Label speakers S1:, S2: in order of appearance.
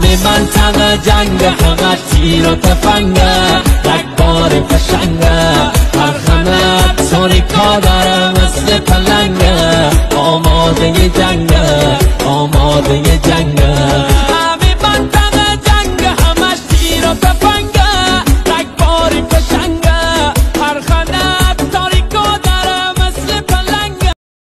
S1: همه منطقه جنگ همه تیر و تفنگه. رگبار فشنگه. هر خمه اکسار دارم مثل پلنگه. آماده جنگه آماده جنگه.